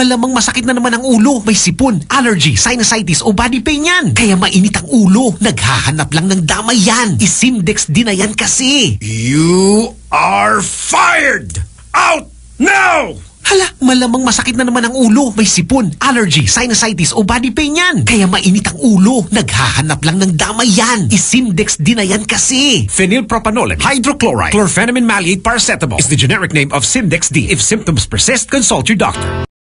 malamang masakit na naman ang ulo. May sipon, allergy, sinusitis o body pain yan. Kaya mainit ang ulo. Naghahanap lang ng damay yan. Isimdex din na yan kasi. You are fired! Out now! Hala, malamang masakit na naman ang ulo. May sipon, allergy, sinusitis o body pain yan. Kaya mainit ang ulo. Naghahanap lang ng damay yan. Isimdex din na yan kasi. Phenylpropanolam hydrochloride chlorphenamine maleate paracetamol is the generic name of Simdex D. If symptoms persist, consult your doctor.